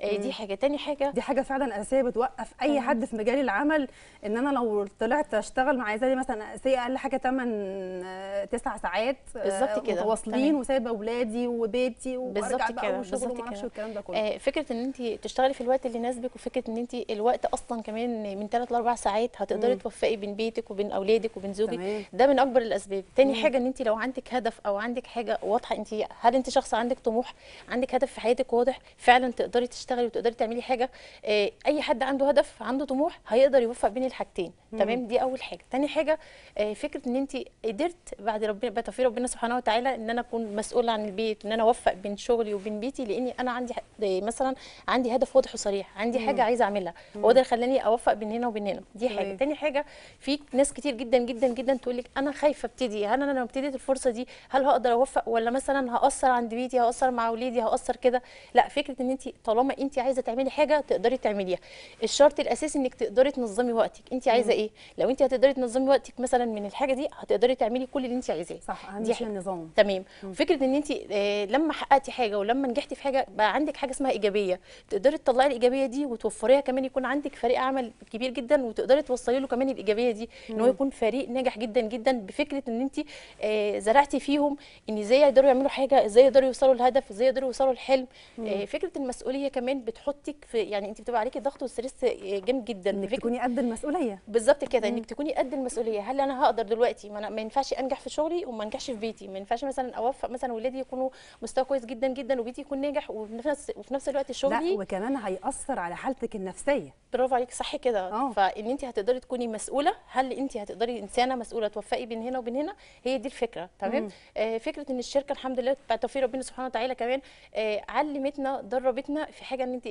آه، دي مم. حاجة تاني حاجة دي حاجة فعلا أساسية بتوقف أي تمام. حد في مجال العمل إن أنا لو طلعت أشتغل مع زي مثلا سي أقل حاجة 8 9 ساعات آه، بالظبط كده. متواصلين تمام. وسايبة أولادي وبيتي بالظبط بقى كده، والشغل بالظبط وما أعرفش كده. الكلام ده كله آه، فكرة إن انت تشتغلي في الوقت اللي يناسبك وفكرة إن انت الوقت أصلا كمان من 3 ل 4 ساعات هتقدري. توفقي بين بيتك وبين أولادك وبين زوجك. تمام. ده من أكبر الأسباب. تاني مم. حاجة إن انت لو عندك هدف أو عندك حاجة واضحة انت هل انت شخص عندك طموح عندك هدف في حياتك واضح فعلا تقدري تشتغلي وتقدري تعملي حاجة آه، أي حد عنده هدف عنده طموح هيقدر يوفق بين الحاجتين. مم. تمام؟ دي أول حاجة. تاني حاجة آه، فكرة إن انت قدرت بعد ربنا بتوفيق ربنا سبحانه وتعالى إن أنا أكون مسؤوله عن البيت إن أنا أوفق بين شغلي وبين بيتي لأني أنا عندي آه، مثلا عندي هدف واضح وصريح عندي مم. حاجة عايزة أعملها. هو ده خلاني أوفق بين هنا وبين هنا. دي. حاجة. تاني حاجة في ناس كتير جدا جدا جدا تقول لك أنا خايفة أبتدي. هل أنا لو ابتديت الفرصة دي هل هقدر أوفق ولا مثلا هأثر عند بيتي هأثر مع اولادي هأثر كده؟ لا فكرة إن انت طالما انت عايزة تعملي حاجة تقدري تعمليها. الشرط الأساسي إنك تقدري تنظمي وقتك. انت عايزة إيه؟ لو انت هتقدري تنظمي وقتك مثلا من الحاجة دي هتقدري تعملي كل اللي انت عايزاه. صح اهم دي شيء. النظام. تمام. وفكره إن انت آه لما حققتي حاجة ولما نجحتي في حاجة بقى عندك حاجة اسمها إيجابية. تقدري تطلعي الإيجابية دي وتوفريها كمان يكون عندك فريق عمل كبير جدا وتقدري توصلي له كمان الإيجابية دي إن هو يكون فريق ناجح جدا جدا بفكرة إن انت آه زرعتي فيهم إن إزاي يقدروا يعملوا حاجة إزاي يقدروا يوصلوا للهدف إزاي يقدروا يوصلوا للحلم آه فكرة المسؤولية كمان بتحطك في يعني انت بتبقى عليكي ضغط وستريس آه، جامد جدا إنك تكوني قد المسؤولية. بالظبط كده إنك تكوني قد المسؤولية. هل أنا هقدر دلوقتي؟ ما, أنا ما ينفعش أنجح في شغلي وما أنجحش في بيتي. ما ينفعش مثلا أوفق مثلا ولادي يكونوا مستوى كويس جدا جدا وبيتي يكون ناجح وفي نفس وفي نفس الوقت لا شغلي. وكمان هيأثر على حالتك النفسية. برافو عليك صح كده. فان انت هتقدري تكوني مسؤولة هل انت هتقدري انسانة مسؤولة توفقي بين هنا وبين هنا؟ هي دي الفكرة تمام. آه فكرة إن الشركة الحمد لله بعد توفيق ربنا سبحانه وتعالى كمان آه علمتنا دربتنا في حاجة إن انت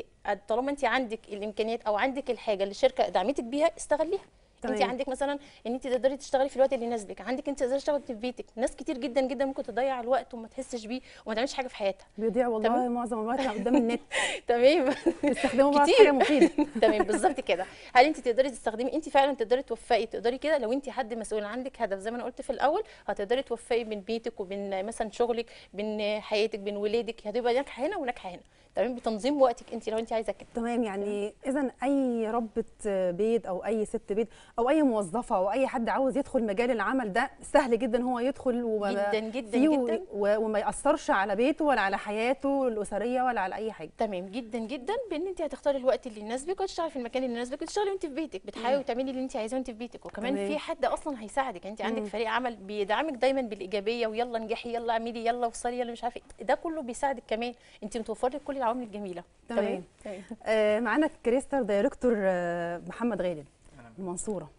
طالما انت عندك الإمكانيات أو عندك الحاجة اللي الشركة دعمتك بيها استغليها. انت تمام. عندك مثلا إن أنت تقدري تشتغلي في الوقت اللي يناسبك. عندك أنت تقدري تشتغلي في بيتك. ناس كتير جدا جدا ممكن تضيع الوقت وما تحسش بيه وما تعملش حاجة في حياتها. بيضيع والله. معظم الوقت قدام النت. تمام. بيستخدموا بقى كتير. حاجة مفيدة. تمام بالظبط كده. هل أنت تقدري تستخدمي أنت فعلا تقدري توفقي تقدري كده؟ لو أنت حد مسؤول عندك هدف زي ما أنا قلت في الأول هتقدري توفقي بين بيتك وبين مثلا شغلك بين حياتك بين ولادك. هتبقى ناجحة هنا وناجحة هنا. تمام؟ بتنظيم وقتك أنت لو أنت عايزة كده. تمام يعني اذا أي ربة بيت أو أي ست بيت أو أي موظفة أو أي حد عاوز يدخل مجال العمل ده سهل جدا هو يدخل وما جدا جدا جدا. و- وما يأثرش على بيته ولا على حياته الأسرية ولا على أي حاجة. تمام جدا جدا. بإن أنت هتختاري الوقت اللي يناسبك وتشتغلي في المكان اللي يناسبك وتشتغلي وأنت في بيتك بتحاولي تعملي اللي أنت عايزاه وأنت في بيتك. وكمان تمام. في حد أصلا هيساعدك. أنت عندك مم. فريق عمل بيدعمك دايما بالإيجابية ويلا انجحي يلا اعملي يلا وصلي يلا مش عارفة إيه. ده كله بيساعدك كمان. أنت متوفر لك كل العوامل الجميلة. تمام. تمام. آه معانا Crystal Director آه محمد غالب. المنصورة.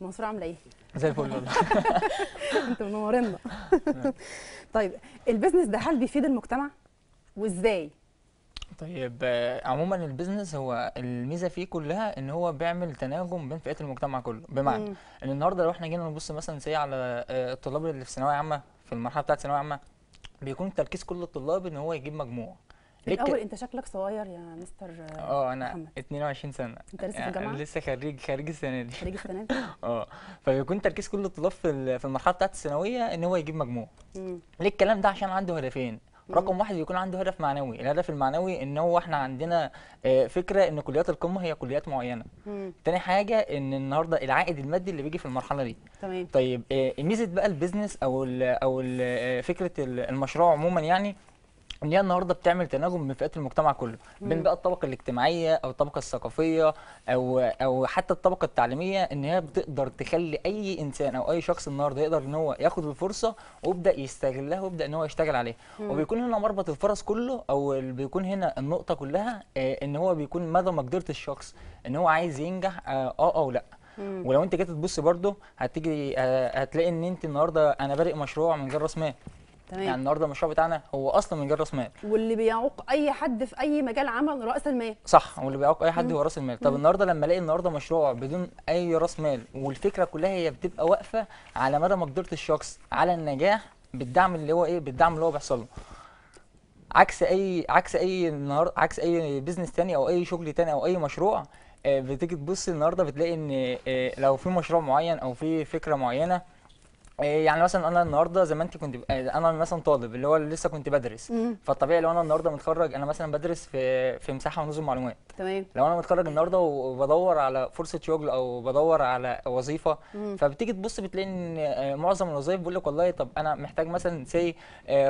المنصورة عاملة إيه؟ زي الفل والله. أنتوا منورينا طيب ال business ده هل بيفيد المجتمع؟ وإزاي؟ طيب عموما ال business هو الميزة فيه كلها إن هو بيعمل تناغم بين فئات المجتمع كله. بمعنى مم. إن النهارده لو إحنا جينا نبص مثلا سي على آه، الطلاب اللي في ثانوية عامة في المرحلة بتاعة ثانوية عامة بيكون تركيز كل الطلاب إن هو يجيب مجموع. الأول أنت شكلك صغير يا مستر آه أنا محمد. 22 سنة. أنت لسه في الجامعة؟ لسه خريج خريج السنة دي. خريج السنة دي؟ آه فبيكون تركيز كل الطلاب في ال- في المرحلة بتاعة الثانوية إن هو يجيب مجموع. مم. ليه الكلام ده؟ عشان عنده هدفين. رقم واحد بيكون عنده هدف معنوي. الهدف المعنوي إن هو إحنا عندنا آه، فكرة إن كليات القمة هي كليات معينة. مم. تاني حاجة إن النهارده العائد المادي اللي بيجي في المرحلة دي. تمام. طيب آه، ميزة بقى البيزنس أو ال أو ال آه، فكرة ال- المشروع عموما يعني ان هي النهارده بتعمل تناغم من فئات المجتمع كله بين. بقى الطبقة الاجتماعية أو الطبقة الثقافية أو أو حتى الطبقة التعليمية إن هي بتقدر تخلي أي إنسان أو أي شخص النهارده يقدر إن هو ياخد الفرصة ويبدأ يستغلها ويبدأ إن هو يشتغل عليها. وبيكون هنا مربط الفرس كله أو بيكون هنا النقطة كلها آه، إن هو بيكون مدى مقدرة الشخص إن هو عايز ينجح آه آه أو لأ. ولو أنت جيت تبص برضه هتيجي آه، هتلاقي إن أنت النهارده أنا بادئ مشروع من غير رأس مال يعني تمام النهارده المشروع بتاعنا هو أصلا من غير رأس مال. واللي بيعوق أي حد في أي مجال عمل رأس المال. صح واللي بيعوق أي حد مم. هو رأس المال. طب النهارده لما ألاقي النهارده مشروع بدون أي رأس مال والفكرة كلها هي بتبقى واقفة على مدى مقدرة الشخص على النجاح بالدعم اللي هو إيه بالدعم اللي هو بيحصل له. عكس أي عكس أي النهار عكس أي business تاني أو أي شغل تاني أو أي مشروع آه، بتيجي تبص النهارده بتلاقي إن آه، لو في مشروع معين أو في فكرة معينة يعني مثلا أنا النهارده زي ما أنت كنت آه، أنا مثلا طالب اللي هو اللي لسه كنت بدرس. فالطبيعي لو أنا النهارده متخرج أنا مثلا بدرس في في مساحة ونظم معلومات تمام. لو أنا متخرج النهارده وبدور على فرصة شغل أو بدور على وظيفة مم. فبتيجي تبص بتلاقي إن آه، معظم الوظائف بيقول لك والله طب أنا محتاج مثلا سي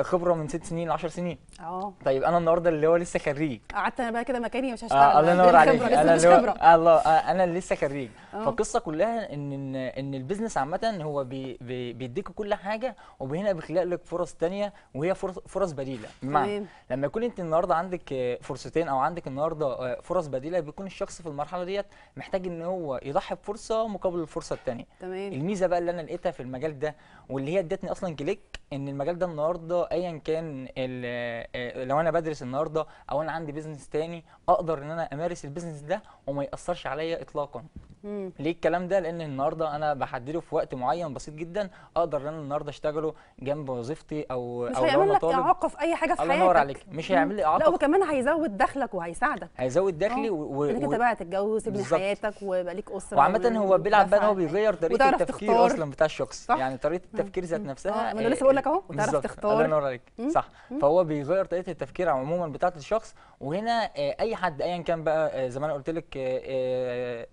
خبرة من ست سنين ل 10 سنين. آه. طيب أنا النهارده اللي هو لسه خريج. قعدت أنا بقى كده مكاني مش هشتغل. آه الله. ينور عليك. أنا لسه اللي هو آه الله آه أنا اللي لسه خريج. آه. فالقصة كلها إن إن إن ال business عامة هو بي بي بيديك كل حاجة وهنا بيخلق لك فرص تانية وهي فرص فرص بديلة. بمعنى لما يكون انت النهارده عندك فرصتين أو عندك النهارده فرص بديلة بيكون الشخص في المرحلة ديت محتاج إن هو يضحي بفرصة مقابل الفرصة الثانية تمام. الميزة بقى اللي أنا لقيتها في المجال ده واللي هي ادتني أصلا click إن المجال ده النهارده ايا كان آه، لو أنا بدرس النهارده أو أنا عندي business تاني أقدر إن أنا أمارس ال business ده وما يأثرش عليا اطلاقا. مم. ليه الكلام ده لأن النهارده أنا بحدده في وقت معين بسيط جدا أقدر إن أنا النهارده أشتغله جنب وظيفتي أو مش أو لو هيعمل لك إعاقة في أي حاجة في الله حياتك ينور عليك مش هيعمل لي لا إعاقة وكمان هيزود دخلك وهيساعدك هيزود دخلي آه. و... و... إنك أنت. بقى تتجوز تبني بالظبط. حياتك ويبقى ليك أسرة وعامة هو بيلعب بقى إن هو. بيغير وتعرف التفكير تختار. أصلا بتاع الشخص صح. يعني طريقة التفكير ذات نفسها آه، ما أنا لسه بقول لك أهو وتعرف بالظبط. تختار. الله ينور عليك. صح فهو بيغير طريقة التفكير عموما بتاعة الشخص وهنا آه، أي حد ايا كان بقى زي ما أنا قلت لك آه،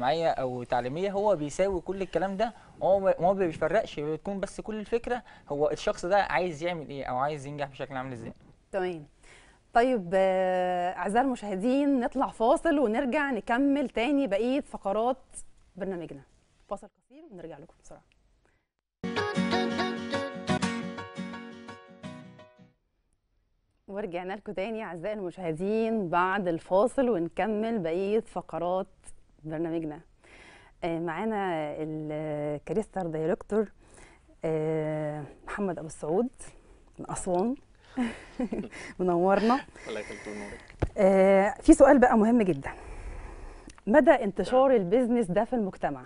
اجتماعية أو تعليمية هو بيساوي كل الكلام ده. هو ما بيفرقش بتكون بس كل الفكرة هو الشخص ده عايز يعمل إيه أو عايز ينجح بشكل عامل إزاي. تمام. طيب آه، أعزائي المشاهدين نطلع فاصل ونرجع نكمل تاني بقية فقرات برنامجنا. فاصل قصير ونرجع لكم بسرعة. ورجعنا لكم تاني أعزائي المشاهدين بعد الفاصل ونكمل بقية فقرات برنامجنا. آه، معانا الكريستر دايركتور آه، محمد أبو السعود من أسوان. منورنا. الله يخليك نورك آه، في سؤال بقى مهم جدا. مدى انتشار ال business ده في المجتمع؟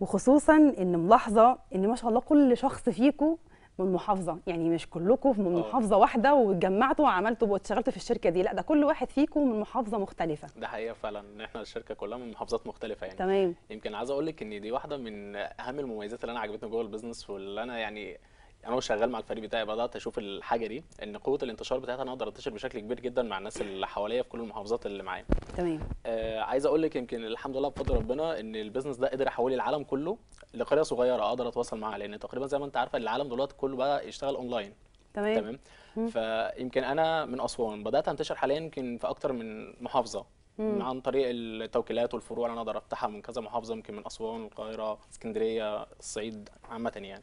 وخصوصا إن ملاحظة إن ما شاء الله كل شخص فيكم من محافظه يعني مش كلكم من آه. محافظة واحدة واتجمعتوا وعملتوا واشتغلتوا في الشركة دي. لا ده كل واحد فيكم من محافظة مختلفة. ده حقيقة فعلا. إن إحنا الشركة كلها من محافظات مختلفة يعني. تمام. يمكن عايز أقول لك إن دي واحدة من أهم المميزات اللي أنا عجبتني جوه ال business واللي أنا يعني أنا شغال مع الفريق بتاعي بدات أشوف الحاجة دي إن قوة الانتشار بتاعتها أنا أقدر انتشر بشكل كبير جدا مع الناس اللي حواليا في كل المحافظات اللي معايا. تمام. آه عايز أقول لك يمكن الحمد لله بفضل ربنا إن ال business ده قدر يحول العالم كله لقرية صغيرة أقدر أتواصل معاها لأن تقريبا زي ما أنت عارفه العالم دلوقتي كله بقى يشتغل اونلاين تمام. تمام؟ فيمكن أنا من أسوان بدأت أنتشر حاليا يمكن في أكتر من محافظة. مم. عن طريق التوكيلات والفروع اللي أنا أقدر أفتحها من كذا محافظة يمكن من أسوان القاهرة اسكندرية الصعيد عامة يعني.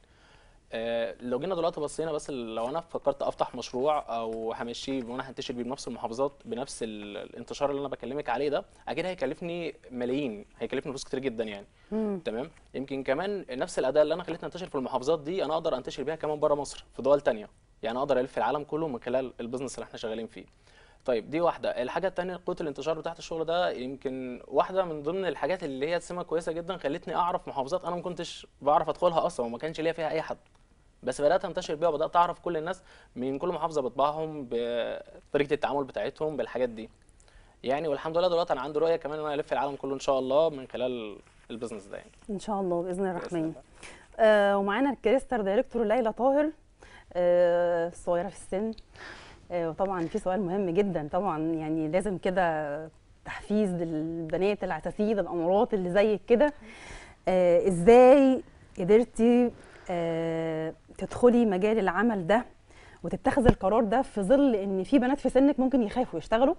لو جينا دلوقتي بصينا بس لو أنا فكرت أفتح مشروع أو همشيه وأنا هنتشر بيه بنفس المحافظات بنفس ال- الانتشار اللي أنا بكلمك عليه ده أكيد هيكلفني ملايين هيكلفني فلوس كتير جدا يعني. مم. تمام؟ يمكن كمان نفس الأداة اللي أنا خلتني أنتشر في المحافظات دي أنا أقدر أنتشر بيها كمان بره مصر في دول تانية. يعني أقدر ألف العالم كله من خلال البيزنس اللي إحنا شغالين فيه. طيب دي واحدة. الحاجة التانية قوة الانتشار بتاعت الشغل ده يمكن واحدة من ضمن الحاجات اللي هي سمة كويسة جدا خلتني أعرف محافظات أنا ما كنتش بعرف أدخلها أصلا وما كانش ليا فيها أي حد. بس بدأت أنتشر بيها وبدأت أعرف كل الناس من كل محافظة بطباعهم بطريقة التعامل بتاعتهم بالحاجات دي. يعني والحمد لله دلوقتي أنا عندي رؤية كمان إن أنا ألف العالم كله إن شاء الله من خلال ال business ده يعني. إن شاء الله بإذن بإذن الرحمن. آه ومعانا ال Crystal Director ليلى طاهر آه صغيرة في السن. وطبعا في سؤال مهم جدا. طبعا يعني لازم كده تحفيز للبنات العتاسيد الامارات اللي زيك كده. آه إزاي قدرتي آه تدخلي مجال العمل ده وتتخذي القرار ده في ظل إن في بنات في سنك ممكن يخافوا يشتغلوا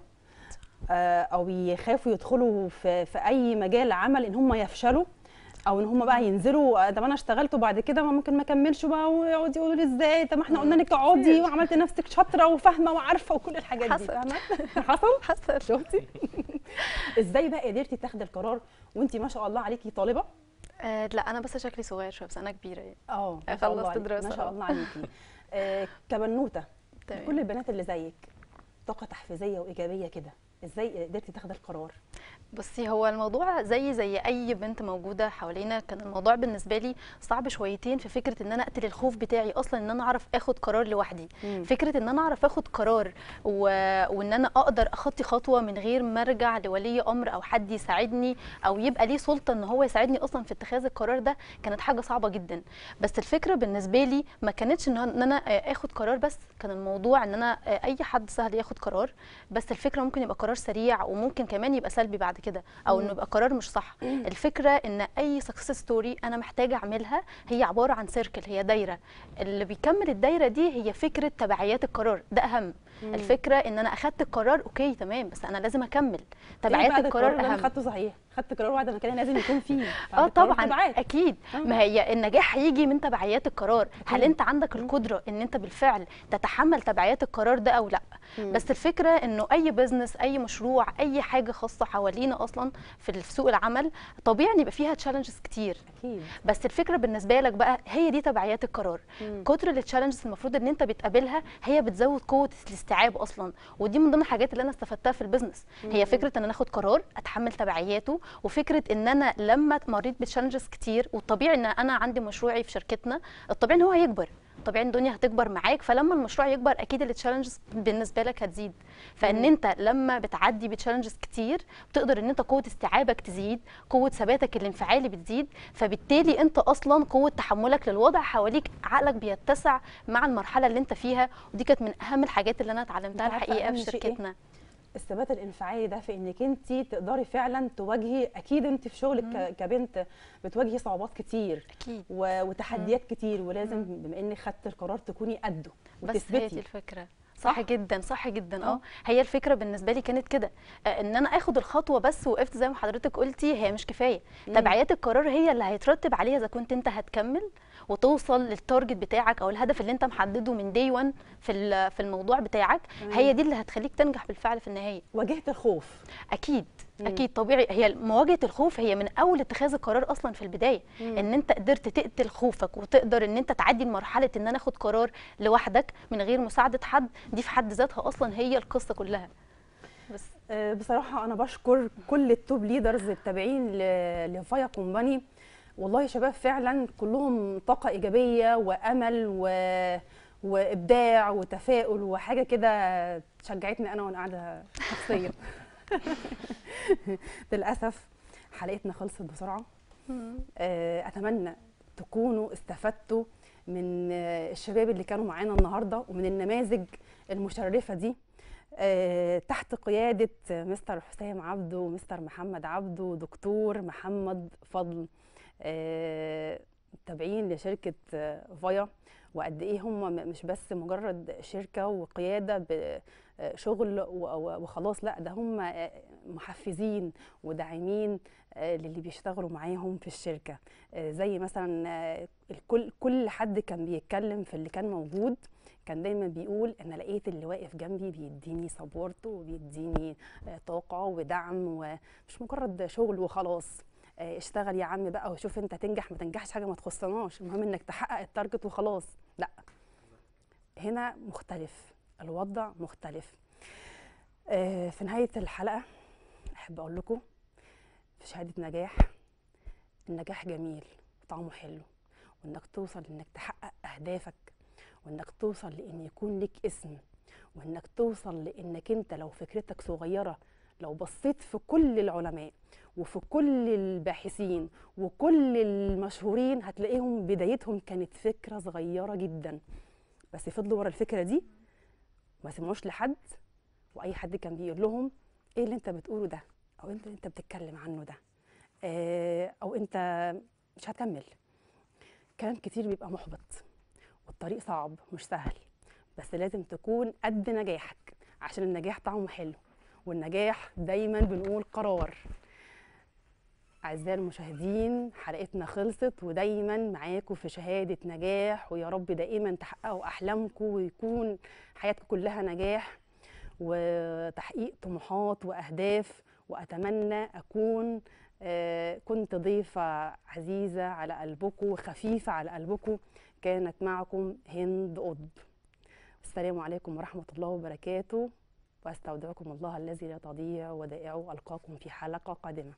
آه، أو يخافوا يدخلوا في أي مجال عمل إن هم يفشلوا؟ أو ان هم بقى ينزلوا آه، طب أنا اشتغلت وبعد كده ما ممكن ما اكملش بقى ويقعدوا يقولوا لي إزاي؟ طب ما إحنا قلنا انك تقعدي وعملت نفسك شاطرة وفاهمة وعارفة وكل الحاجات دي حصل. حصل؟ حصل. شفتي؟ إزاي بقى قدرتي تاخدي القرار وانت ما شاء الله عليكي طالبة؟ آه لا أنا بس شكلي صغير شوية بس أنا كبيرة يعني. آه خلصت دراسة، ما شاء. الله عليكي. آه كبنوتة. كل البنات اللي زيك طاقة تحفيزية وإيجابية كده إزاي قدرتي تاخدي القرار؟ بصي هو الموضوع زي زي أي بنت موجودة حوالينا كان الموضوع بالنسبة لي صعب شويتين في فكرة إن أنا أقتل الخوف بتاعي أصلا إن أنا أعرف آخد قرار لوحدي. مم. فكرة إن أنا أعرف آخد قرار و... وإن أنا أقدر أخطي خطوة من غير ما أرجع لولي أمر أو حد يساعدني أو يبقى ليه سلطة إن هو يساعدني أصلا في اتخاذ القرار ده كانت حاجة صعبة جدا. بس الفكرة بالنسبة لي ما كانتش إن إن أنا آخد قرار بس كان الموضوع إن أنا آه، أي حد سهل ياخد قرار. بس الفكرة ممكن يبقى قرار سريع وممكن كمان يبقى سلبي بعد كده أو إنه يبقى قرار مش صح. الفكرة إن أي success story أنا محتاجة أعملها هي عبارة عن circle هي دايرة. اللي بيكمل الدايرة دي هي فكرة تبعيات القرار. ده أهم. الفكرة إن أنا أخدت القرار okay تمام بس أنا لازم أكمل. تبعيات بعد القرار أنا أهم. خدته صحيح. خدت قرار بعد ما كان لازم يكون فيه. آه طبعا تبعات. أكيد. آه. ما هي النجاح هيجي من تبعيات القرار. هل أنت عندك القدرة إن أنت بالفعل تتحمل تبعيات القرار ده أو لأ؟ بس الفكرة إنه أي business أي مشروع أي حاجة خاصة حوالينا أصلا في سوق العمل طبيعي يبقى فيها challenges كتير. أكيد. بس الفكرة بالنسبة لك بقى هي دي تبعيات القرار. كتر ال challenges المفروض إن أنت بتقابلها هي بتزود قوة الاستيعاب أصلا. ودي من ضمن الحاجات اللي أنا استفدتها في ال business هي فكرة إن أنا آخد قرار أتحمل تبعياته وفكرة إن أنا لما مريت ب challenges كتير والطبيعي إن أنا عندي مشروعي في شركتنا الطبيعي إن هو هيكبر. طبيعي الدنيا هتكبر معاك فلما المشروع يكبر أكيد التشالنجز بالنسبة لك هتزيد. فإن أنت لما بتعدي بتشالنجز كتير بتقدر إن أنت قوة استيعابك تزيد قوة ثباتك الانفعالي بتزيد فبالتالي أنت أصلا قوة تحملك للوضع حواليك عقلك بيتسع مع المرحلة اللي أنت فيها ودي كانت من أهم الحاجات اللي أنا اتعلمتها الحقيقة في شيء إيه؟ الثبات الانفعالي ده في إنك أنت تقدري فعلا تواجهي أكيد أنت في شغلك ك- كبنت بتواجهي صعوبات كتير أكيد. و- وتحديات كتير ولازم بما إنك خدت القرار تكوني قده بس هي وتثبتي. الفكرة. صح, صح؟ جدا صح جدا. آه. آه. هي الفكرة بالنسبة لي كانت كده. آه، إن أنا آخد الخطوة بس وقفت زي ما حضرتك قلتي هي مش كفاية. تبعيات القرار هي اللي هيترتب عليها إذا كنت أنت هتكمل وتوصل للتارجت بتاعك أو الهدف اللي أنت محدده من دي 1 في في الموضوع بتاعك هي دي اللي هتخليك تنجح بالفعل في النهاية. واجهت الخوف. أكيد أكيد طبيعي. هي مواجهة الخوف هي من أول اتخاذ القرار أصلا في البداية إن أنت قدرت تقتل خوفك وتقدر إن أنت تعدي لمرحلة إن أنا آخد قرار لوحدك من غير مساعدة حد دي في حد ذاتها أصلا هي القصة كلها. بس. آه، بصراحة أنا بشكر كل ال top leaders التابعين لفايا company والله يا شباب فعلا كلهم طاقة إيجابية وأمل و... وإبداع وتفاؤل وحاجة كده شجعتني أنا وأنا قاعدة شخصيا. للأسف حلقتنا خلصت بسرعة. آه، أتمنى تكونوا استفدتوا من الشباب اللي كانوا معانا النهارده ومن النماذج المشرفة دي. آه، تحت قيادة مستر حسام عبده ومستر محمد عبده ودكتور محمد فضل تابعين لشركة آه، فايا. وقد إيه هم مش بس مجرد شركة وقيادة بشغل وخلاص لأ ده هم آه، محفزين وداعمين آه، للي بيشتغلوا معاهم في الشركة. آه، زي مثلا آه، الكل كل حد كان بيتكلم في اللي كان موجود كان دايما بيقول أنا لقيت اللي واقف جنبي بيديني support وبيديني آه، طاقة ودعم ومش مجرد شغل وخلاص. آه، اشتغل يا عم بقى وشوف انت تنجح ما تنجحش حاجة ما تخصناش. المهم انك تحقق ال target وخلاص. لا. هنا مختلف. الوضع مختلف. آه، في نهاية الحلقة أحب أقول لكم في شهادة نجاح النجاح جميل وطعمه حلو. وإنك توصل إنك تحقق أهدافك وإنك توصل لإن يكون لك اسم وإنك توصل لإنك أنت لو فكرتك صغيرة لو بصيت في كل العلماء وفي كل الباحثين وكل المشهورين هتلاقيهم بدايتهم كانت فكرة صغيرة جدا. بس فضلوا ورا الفكرة دي ما سمعوش لحد وأي حد كان بيقول لهم إيه اللي أنت بتقوله ده؟ أو انت أنت بتتكلم عنه ده؟ آه، أو أنت مش هتكمل. كلام كتير بيبقى محبط والطريق صعب مش سهل بس لازم تكون قد نجاحك عشان النجاح طعمه حلو. والنجاح دايما بنقول قرار. أعزائي المشاهدين حلقتنا خلصت ودايما معاكم في شهادة نجاح ويا رب دائما تحققوا أحلامكم ويكون حياتكم كلها نجاح. وتحقيق طموحات وأهداف وأتمنى أكون آه، كنت ضيفة عزيزة على قلبكم وخفيفة على قلبكم كانت معكم هند قطب. السلام عليكم ورحمة الله وبركاته. واستودعكم الله الذي لا تضيع ودائعه ألقاكم في حلقة قادمة.